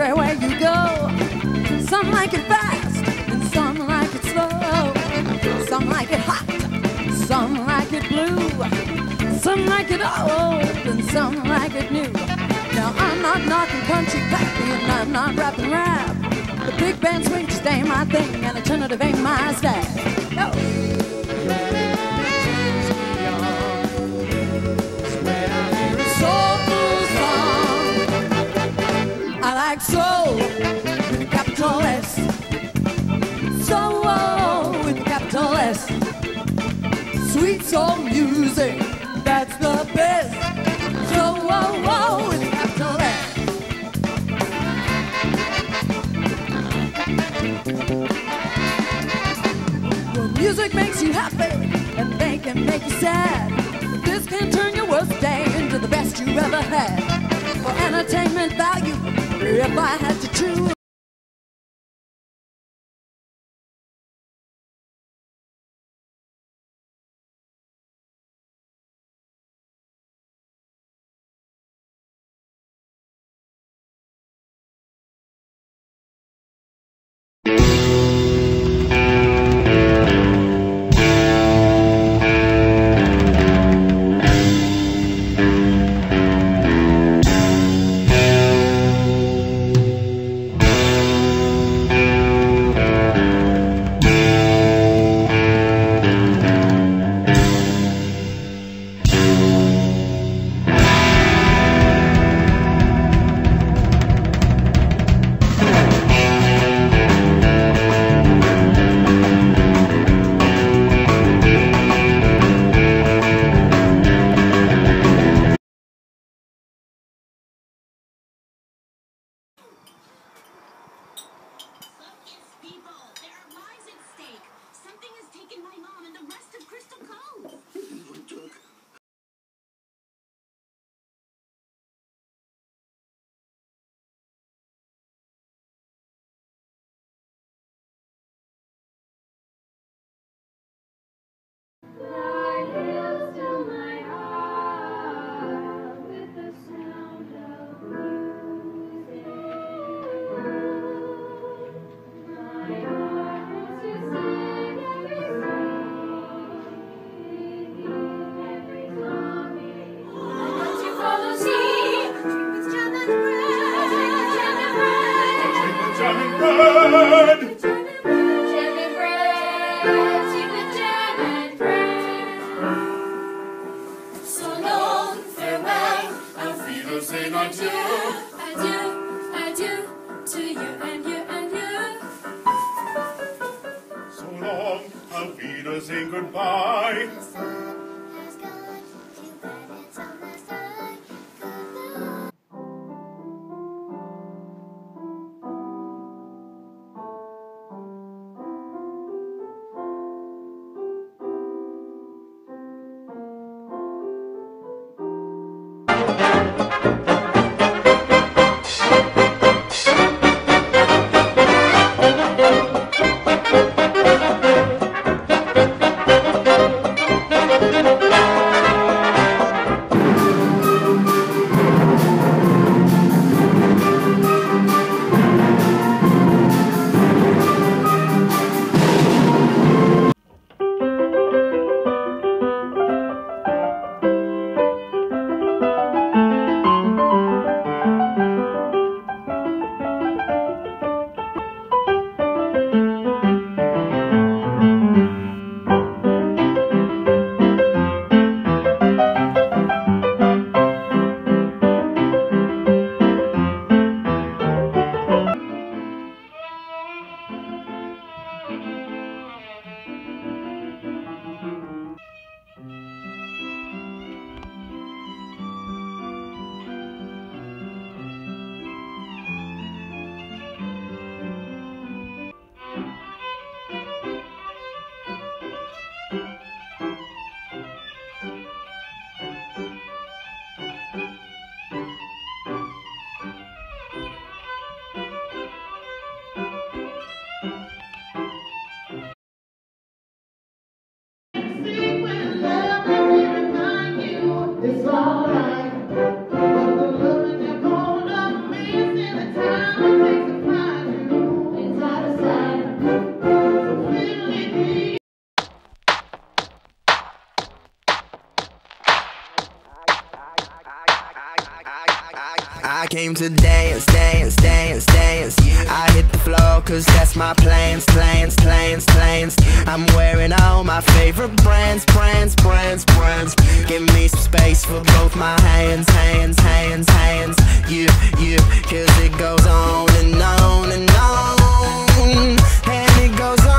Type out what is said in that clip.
everywhere you go. Some like it fast, and some like it slow. Some like it hot, Some like it old, and some like it new. Now I'm not knocking country pappy, and I'm not rapping rap. The big band swing just ain't my thing, and alternative ain't my style. No. I like soul with a capital S. Soul with a capital S. Sweet soul music, When music makes you happy and they can make you sad. But This can turn your worst day into the best you ever had. For entertainment value, if I had to choose. So long, farewell, auf Wiedersehen, adieu, adieu, adieu, to you and you and you. So long, auf Wiedersehen, goodbye. I came to dance, dance, dance, dance. I hit the floor cause that's my plans, plans, plans, plans. I'm wearing all my favorite brands, brands, brands, brands. Give me some space for both my hands, hands, hands, hands. You, you, cause it goes on and on and on. And it goes on